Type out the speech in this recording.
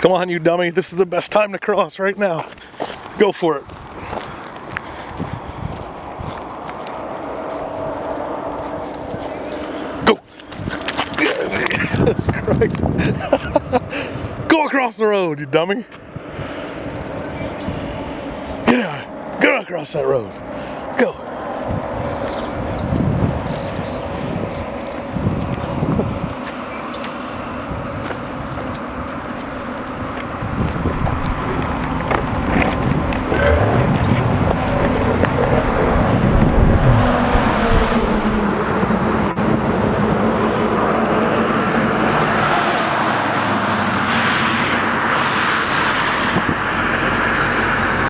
Come on, you dummy. This is the best time to cross right now. Go for it. Go. Go across the road, you dummy. Yeah, Get across that road.